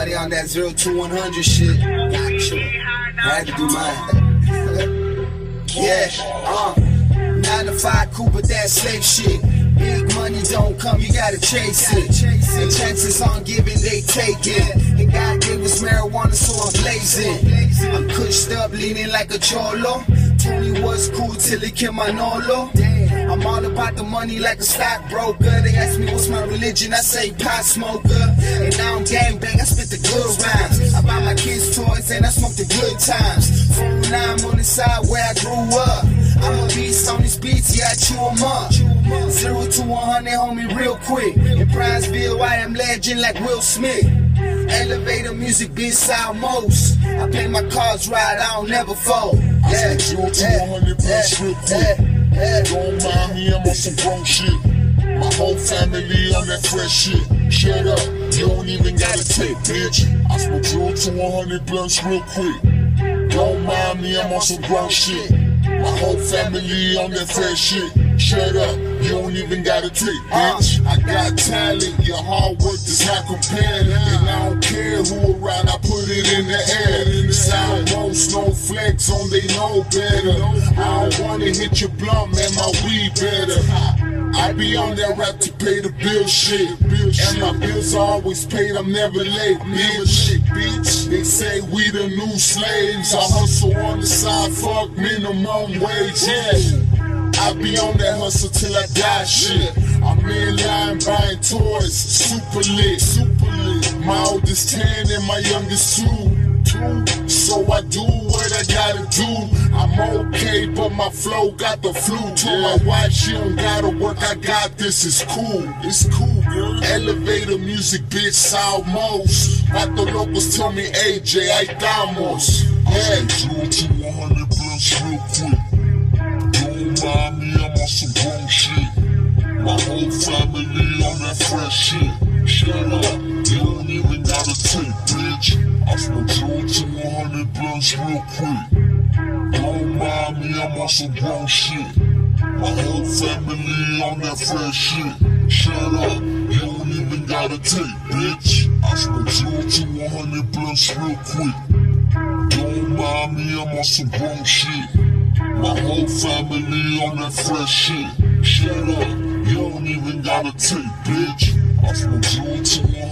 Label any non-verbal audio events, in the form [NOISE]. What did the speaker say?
Everybody on that 0 to 100 shit. Gotcha. Had to do mine. [LAUGHS] yeah, uh. 9 to 5 cool, but that safe shit. Big money don't come, you gotta chase it. Chances on giving, they take it. And God gave us marijuana, so I'm blazing. I'm cushed up, leaning like a cholo. Tony was cool till he killed Manolo. I'm all about the money like a stockbroker. They ask me what's my religion, I say pot smoker. And now I'm gang bang, I spit the good rhymes. I buy my kids toys and I smoke the good times. 409 on I'm on the side where I grew up. I'm a beast on these beats, yeah, I chew 'em up. Zero to 100, homie, real quick. In Brownsville, I am legend like Will Smith. Elevator music, bitch, sound most. I pay my cards right, I don't never fold. Yeah, zero to 100 plus real quick. Don't mind me, I'm on some grown shit. My whole family on that fresh shit. Shut up, you don't even gotta take, bitch. I smoke zero to 100 blunts real quick. Don't mind me, I'm on some grown shit. My whole family on that fresh shit. Shut up, you don't even gotta take, bitch. I got talent, your hard work does not compare. And I don't care who around, I put it in the on they know better. I don't wanna hit your blunt, man, my weed better. I be on that rap to pay the bill shit. And my bills are always paid, I'm never late, bitch. bitch. They say we the new slaves. I hustle on the side, fuck minimum wage, yeah. I be on that hustle till I die shit. I'm in line buying toys, super lit, super. My oldest 10 and my youngest two. So I do what I gotta do. I'm okay, but my flow got the flu. Told my wife she don't gotta work, I got this, it's cool. It's cool, girl. Elevator music, bitch. What the locals tell me, AJ, I damos. Yeah. To 100 plus real quick. Don't mind me, I'm on some grown shit. My whole family on that fresh shit. 100 blunts real quick. Don't mind me, I'm on some grown shit. My whole family on that fresh shit. Shut up, you don't even gotta take, bitch. I smoke zero to 100 blunts real quick. Don't mind me, I'm on some grown shit. My whole family on that fresh shit. Shut up, you don't even gotta take, bitch. I smoke zero to